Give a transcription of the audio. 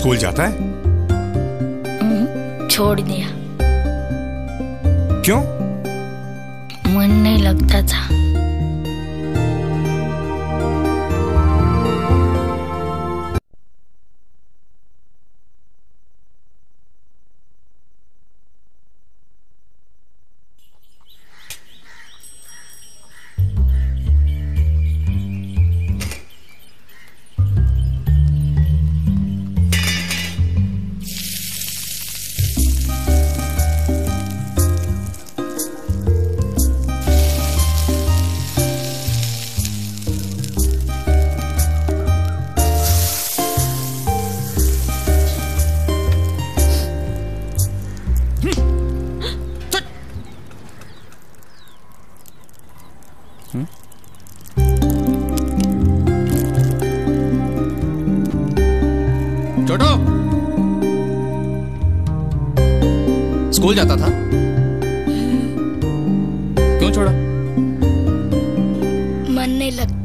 School जाता है? छोड़ दिया। क्यों? मन नहीं लगता था। छोटो स्कूल जाता था? क्यों छोड़ा? मन नहीं लगता।